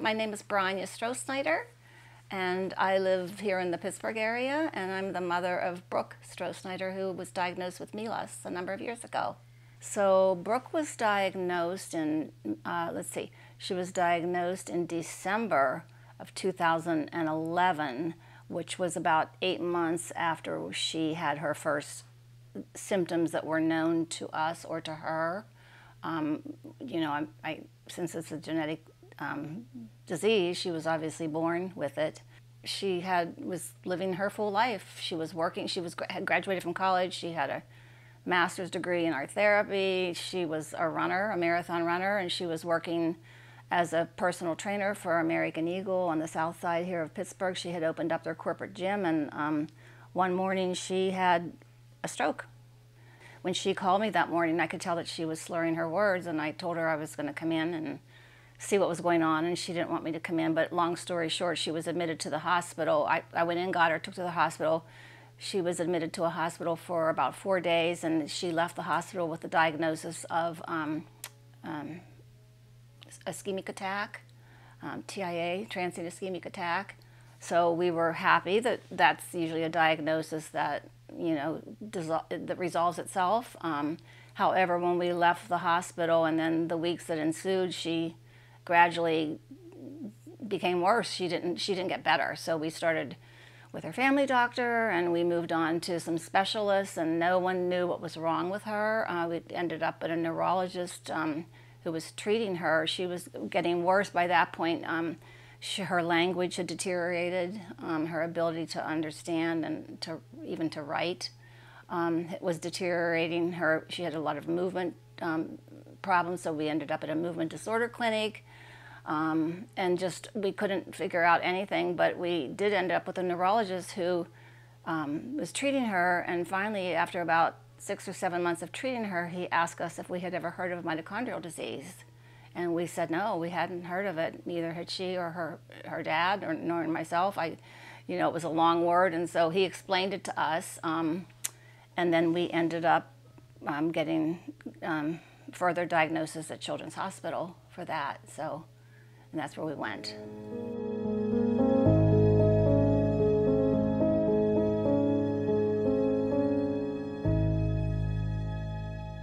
my name is Bronya Stroh and I live here in the Pittsburgh area, and I'm the mother of Brooke Stroh who was diagnosed with MELAS a number of years ago. So Brooke was diagnosed in, uh, let's see, she was diagnosed in December of 2011, which was about eight months after she had her first symptoms that were known to us or to her. Um, you know, I, I, since it's a genetic um, disease, she was obviously born with it. She had was living her full life. She was working. She was had graduated from college. She had a master's degree in art therapy. She was a runner, a marathon runner, and she was working as a personal trainer for American Eagle on the south side here of Pittsburgh. She had opened up their corporate gym, and um, one morning she had a stroke. When she called me that morning, I could tell that she was slurring her words, and I told her I was going to come in and see what was going on, and she didn't want me to come in. But long story short, she was admitted to the hospital. I, I went in, got her, took her to the hospital. She was admitted to a hospital for about four days, and she left the hospital with the diagnosis of um, um, ischemic attack, um, TIA, transient ischemic attack. So we were happy that that's usually a diagnosis that you know that resolves itself. Um, however, when we left the hospital and then the weeks that ensued, she gradually became worse. She didn't she didn't get better. So we started with her family doctor and we moved on to some specialists and no one knew what was wrong with her. Uh, we ended up at a neurologist um, who was treating her, she was getting worse by that point. Um, she, her language had deteriorated, um, her ability to understand and to even to write um, was deteriorating. Her she had a lot of movement um, problems, so we ended up at a movement disorder clinic. Um, and just we couldn't figure out anything, but we did end up with a neurologist who um, was treating her, and finally, after about six or seven months of treating her, he asked us if we had ever heard of mitochondrial disease. And we said no, we hadn't heard of it. Neither had she or her, her dad, or nor myself. I, you know, it was a long word, and so he explained it to us. Um, and then we ended up um, getting um, further diagnosis at Children's Hospital for that. So, and that's where we went.